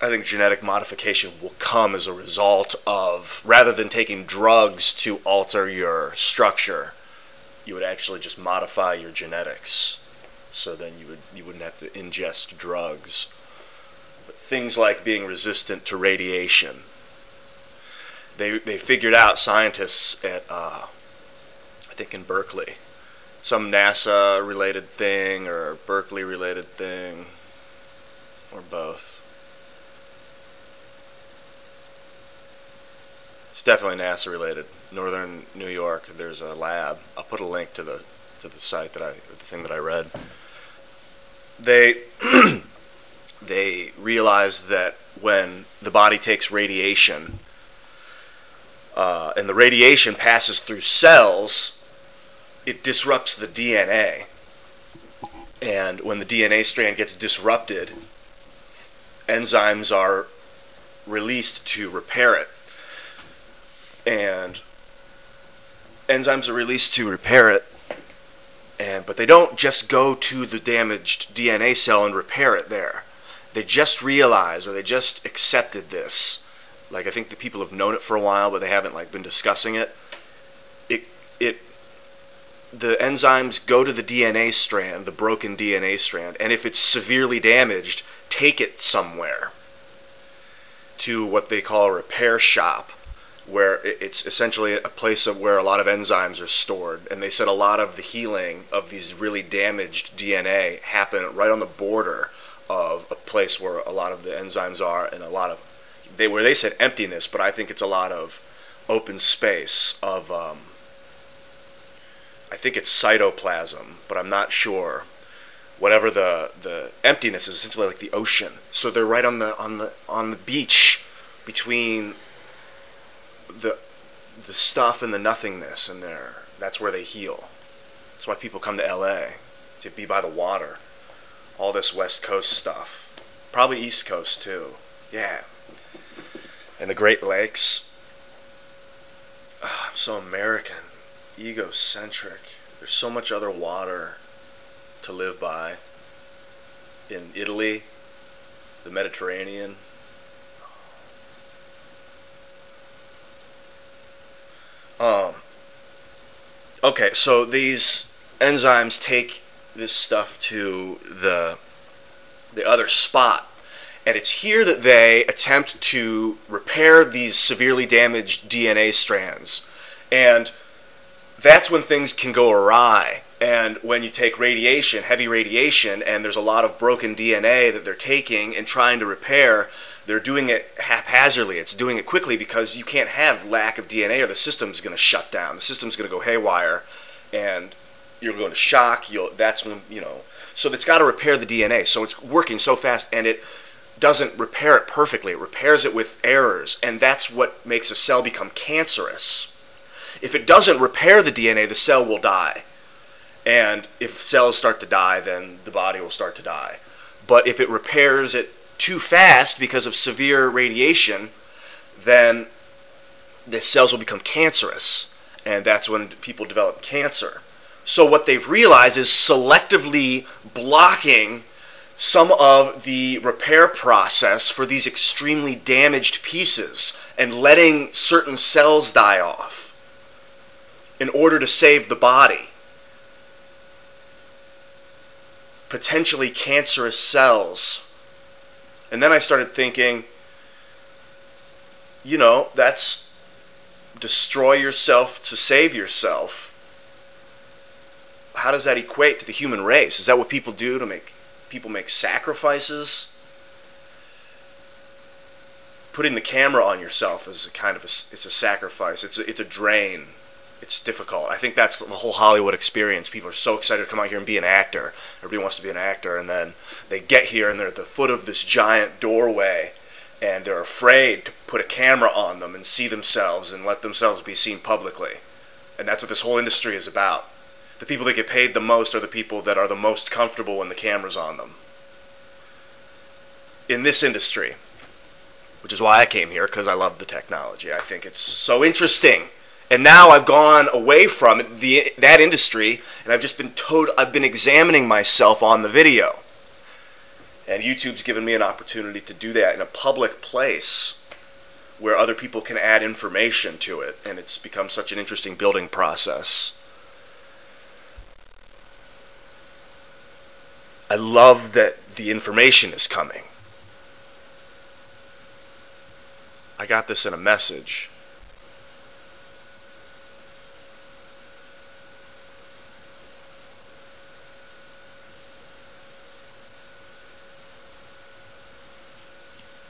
I think genetic modification will come as a result of rather than taking drugs to alter your structure, you would actually just modify your genetics. So then you would you wouldn't have to ingest drugs. But things like being resistant to radiation. They they figured out scientists at uh, I think in Berkeley, some NASA related thing or Berkeley related thing, or both It's definitely NASA related. Northern New York, there's a lab. I'll put a link to the to the site that I the thing that I read. They they realized that when the body takes radiation, uh, and the radiation passes through cells, it disrupts the DNA. And when the DNA strand gets disrupted, enzymes are released to repair it and enzymes are released to repair it. And but they don't just go to the damaged DNA cell and repair it there. They just realize or they just accepted this. Like I think the people have known it for a while, but they haven't like been discussing it. It it the enzymes go to the DNA strand, the broken DNA strand, and if it's severely damaged, take it somewhere to what they call a repair shop where it's essentially a place of where a lot of enzymes are stored. And they said a lot of the healing of these really damaged DNA happen right on the border of a place where a lot of the enzymes are and a lot of they where they said emptiness, but I think it's a lot of open space of um, I think it's cytoplasm, but I'm not sure. Whatever the the emptiness is, essentially like the ocean. So they're right on the on the on the beach between the stuff and the nothingness and there that's where they heal. That's why people come to LA to be by the water. All this west coast stuff. Probably east coast too. Yeah. And the great lakes. Oh, i'm so american. Egocentric. There's so much other water to live by. In italy the mediterranean Um, okay, so these enzymes take this stuff to the the other spot, and it's here that they attempt to repair these severely damaged DNA strands, and that's when things can go awry. And when you take radiation, heavy radiation, and there's a lot of broken DNA that they're taking and trying to repair, they're doing it haphazardly. It's doing it quickly because you can't have lack of DNA or the system's going to shut down. The system's going to go haywire, and you're going to shock. You'll that's when you know. So it's got to repair the DNA. So it's working so fast, and it doesn't repair it perfectly. It repairs it with errors, and that's what makes a cell become cancerous. If it doesn't repair the DNA, the cell will die. And if cells start to die, then the body will start to die. But if it repairs it too fast because of severe radiation, then the cells will become cancerous. And that's when people develop cancer. So, what they've realized is selectively blocking some of the repair process for these extremely damaged pieces and letting certain cells die off in order to save the body. Potentially cancerous cells and then I started thinking, you know, that's destroy yourself to save yourself. How does that equate to the human race? Is that what people do to make people make sacrifices? Putting the camera on yourself is a kind of a, it's a sacrifice. It's a, it's a drain it's difficult. I think that's the whole Hollywood experience. People are so excited to come out here and be an actor. Everybody wants to be an actor, and then they get here and they're at the foot of this giant doorway, and they're afraid to put a camera on them and see themselves and let themselves be seen publicly. And that's what this whole industry is about. The people that get paid the most are the people that are the most comfortable when the camera's on them. In this industry, which is why I came here, because I love the technology. I think it's so interesting and now I've gone away from the that industry, and I've just been told I've been examining myself on the video. And YouTube's given me an opportunity to do that in a public place where other people can add information to it, and it's become such an interesting building process. I love that the information is coming. I got this in a message.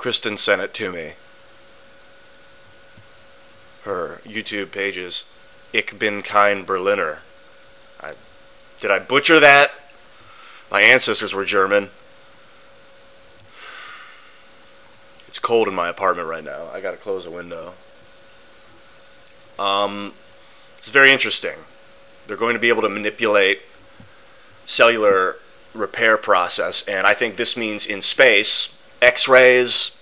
Kristen sent it to me. Her YouTube pages, Ich bin kein Berliner. I, did I butcher that? My ancestors were German. It's cold in my apartment right now. I gotta close a window. Um, it's very interesting. They're going to be able to manipulate cellular repair process, and I think this means in space, X-rays,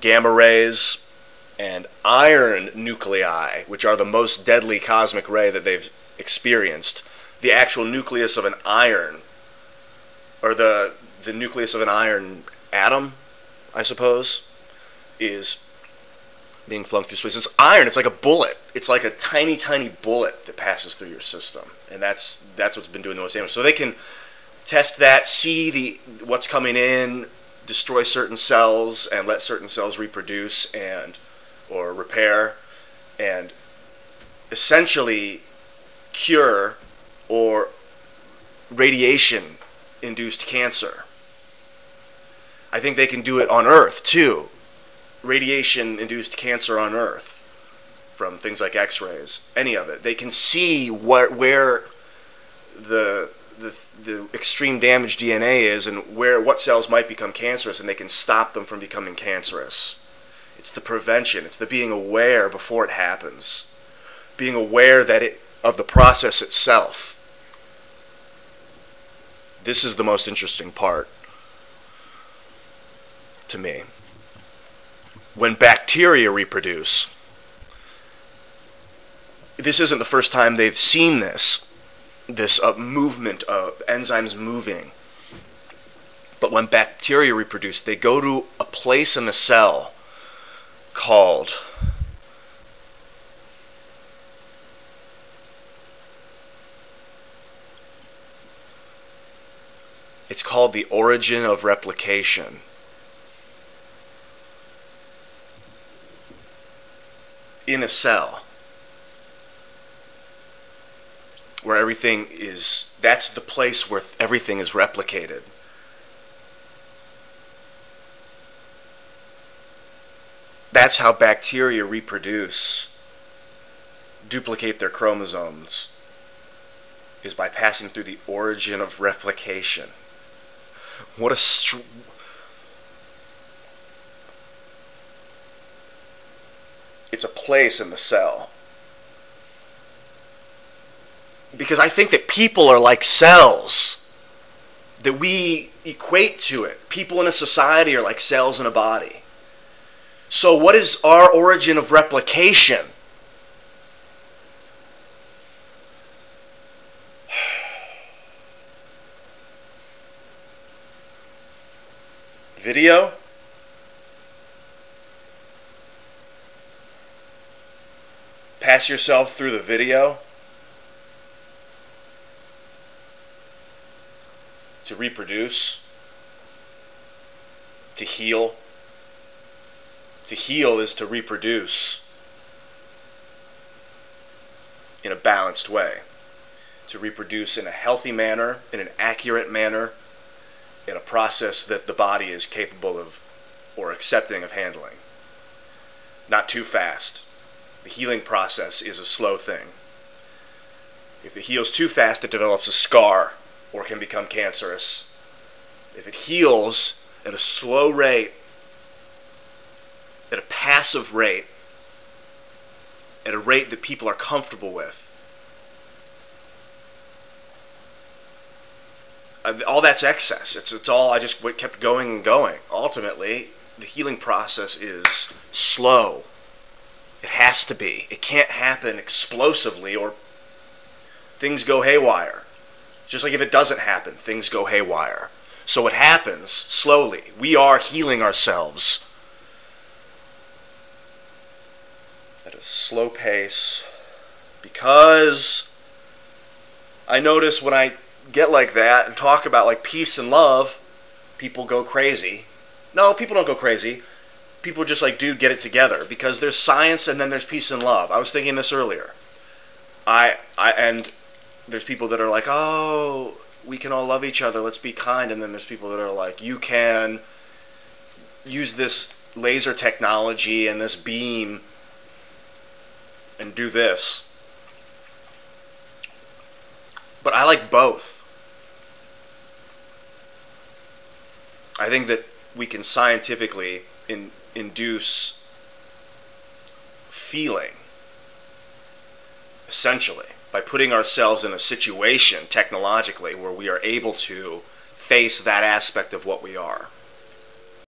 gamma rays, and iron nuclei, which are the most deadly cosmic ray that they've experienced. The actual nucleus of an iron, or the the nucleus of an iron atom, I suppose, is being flung through space. It's iron. It's like a bullet. It's like a tiny, tiny bullet that passes through your system, and that's that's what's been doing the most damage. So they can test that, see the what's coming in, destroy certain cells, and let certain cells reproduce and or repair, and essentially cure or radiation induced cancer. I think they can do it on Earth too radiation induced cancer on Earth from things like x rays, any of it. They can see what, where the, the, the extreme damage DNA is and where what cells might become cancerous, and they can stop them from becoming cancerous. It's the prevention, it's the being aware before it happens, being aware that it, of the process itself. This is the most interesting part to me when bacteria reproduce. This isn't the first time they've seen this, this uh, movement of enzymes moving. But when bacteria reproduce, they go to a place in the cell called it's called the origin of replication. in a cell where everything is that's the place where everything is replicated that's how bacteria reproduce duplicate their chromosomes is by passing through the origin of replication what a str- it's a place in the cell. Because I think that people are like cells that we equate to it. People in a society are like cells in a body. So, what is our origin of replication? Video? pass yourself through the video to reproduce, to heal. To heal is to reproduce in a balanced way, to reproduce in a healthy manner, in an accurate manner, in a process that the body is capable of or accepting of handling. Not too fast the healing process is a slow thing. If it heals too fast, it develops a scar or can become cancerous. If it heals at a slow rate, at a passive rate, at a rate that people are comfortable with, uh, all that's excess. It's, it's all, I just kept going and going. Ultimately, the healing process is slow it has to be. It can't happen explosively or things go haywire. Just like if it doesn't happen, things go haywire. So it happens slowly. We are healing ourselves at a slow pace because I notice when I get like that and talk about like peace and love, people go crazy. No, people don't go crazy. People just like, dude, get it together because there's science and then there's peace and love. I was thinking this earlier. I I and there's people that are like, "Oh, we can all love each other. Let's be kind." And then there's people that are like, "You can use this laser technology and this beam and do this." But I like both. I think that we can scientifically in, induce feeling essentially by putting ourselves in a situation technologically where we are able to face that aspect of what we are.